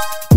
you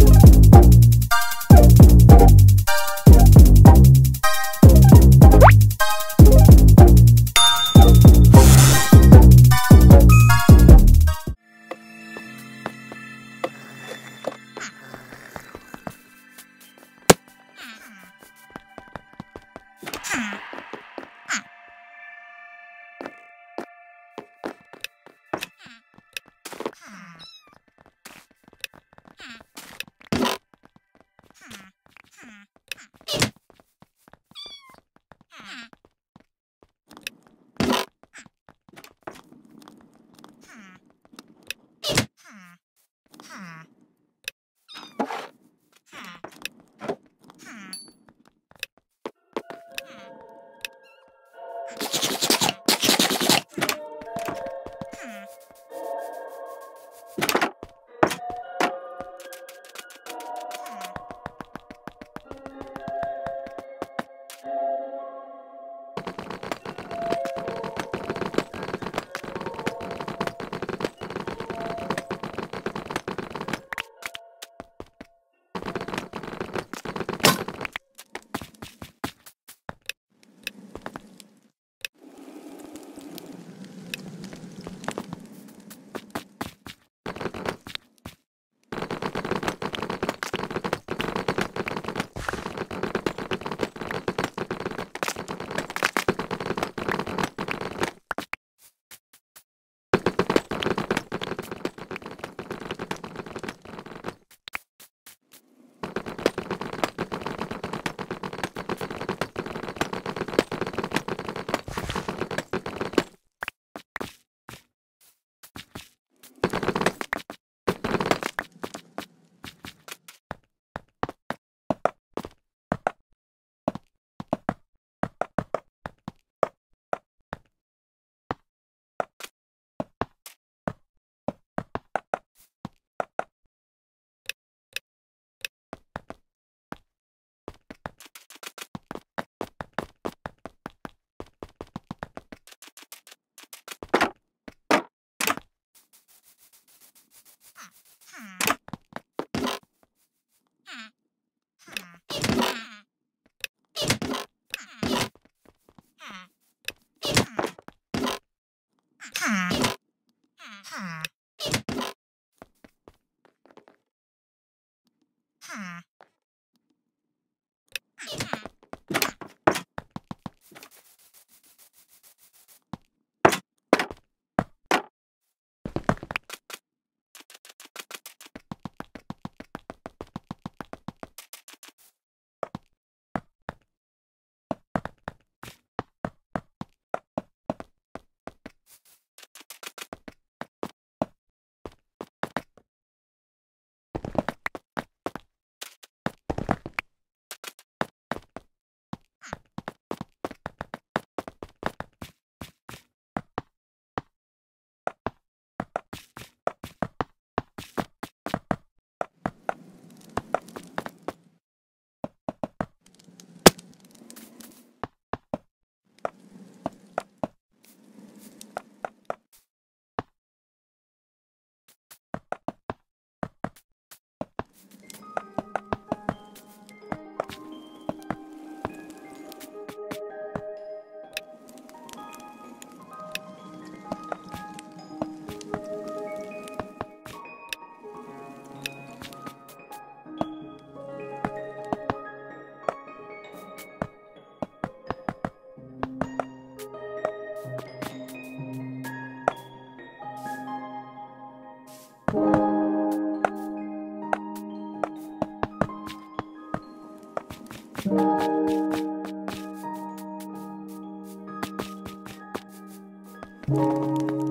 Música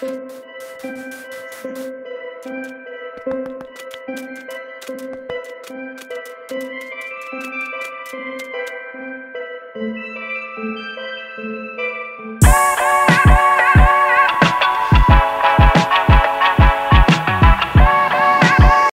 Thank you.